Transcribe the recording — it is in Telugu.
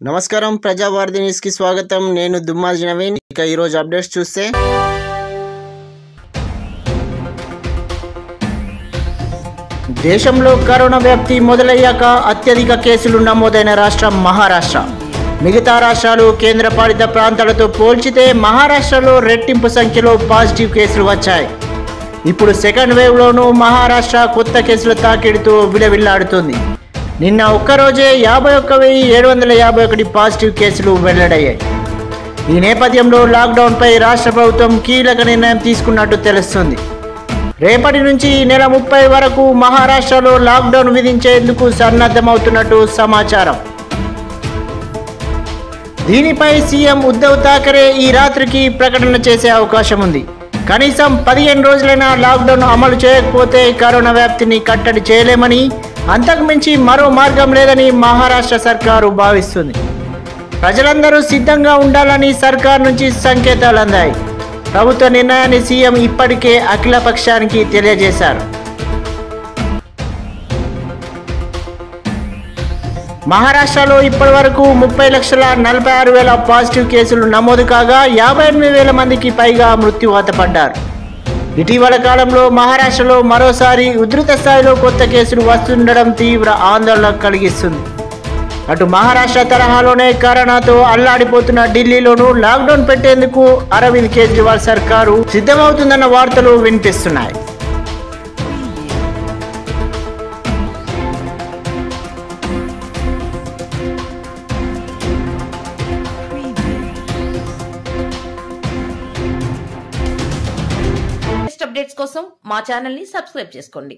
నమస్కారం ప్రజావార్ది న్యూస్కి స్వాగతం. నేను దుమ్మాజి నవీన్. ఇక ఈరోజు అప్డేట్స్ చూస్తే దేశంలో కరోనా వ్యాప్తి మొదలయ్యాక అత్యధిక కేసులు నమోదైన రాష్ట్రం మహారాష్ట్ర. మిగతా రాష్ట్రాలు కేంద్రపాలిత ప్రాంతాలతో పోల్చితే మహారాష్ట్రలో రెట్టింపు సంఖ్యలో పాజిటివ్ కేసులు వచ్చాయి. ఇప్పుడు సెకండ్ వేవ్లోనూ మహారాష్ట్ర కొత్త కేసుల తాకిడితో విలవిల్లాడుతుంది. నిన్న ఒక్కరోజే యాభై ఒక్క వెయ్యి ఏడు వందల యాభై ఒకటి పాజిటివ్ కేసులు వెల్లడయ్యాయి. ఈ నేపథ్యంలో లాక్డౌన్పై రాష్ట్ర ప్రభుత్వం కీలక నిర్ణయం తీసుకున్నట్టు తెలుస్తుంది. రేపటి నుంచి ఈ నెల ముప్పై వరకు మహారాష్ట్రలో లాక్డౌన్ విధించేందుకు సన్నద్ధమవుతున్నట్టు సమాచారం. దీనిపై సీఎం ఉద్ధవ్ థాకరే ఈ రాత్రికి ప్రకటన చేసే అవకాశం ఉంది. కనీసం పదిహేను రోజులైనా లాక్డౌన్ అమలు చేయకపోతే కరోనా వ్యాప్తిని కట్టడి చేయలేమని అంతకుమించి మరో మార్గం లేదని మహారాష్ట్ర సర్కారు భావిస్తుంది. ప్రజలందరూ సిద్ధంగా ఉండాలని సర్కార్ నుంచి సంకేతాలు అందాయి. ప్రభుత్వ నిర్ణయాన్ని సీఎం ఇప్పటికే అఖిలపక్షానికి తెలియజేశారు. మహారాష్ట్రలో ఇప్పటి వరకు ముప్పై లక్షల నలభై ఆరు వేల పాజిటివ్ కేసులు నమోదు కాగా యాభై ఎనిమిది వేల మందికి పైగా మృత్యువాత పడ్డారు. ఇటీవల కాలంలో మహారాష్ట్రలో మరోసారి ఉధృత స్థాయిలో కొత్త కేసులు వస్తుండడం తీవ్ర ఆందోళన కలిగిస్తుంది. అటు మహారాష్ట్ర తరహాలోనే కరోనాతో అల్లాడిపోతున్న ఢిల్లీలోనూ లాక్డౌన్ పెట్టేందుకు అరవింద్ కేజ్రీవాల్ సర్కారు సిద్ధమవుతుందన్న వార్తలు వినిపిస్తున్నాయి. అప్డేట్స్ కోసం మా ఛానల్ని సబ్స్క్రైబ్ చేసుకోండి.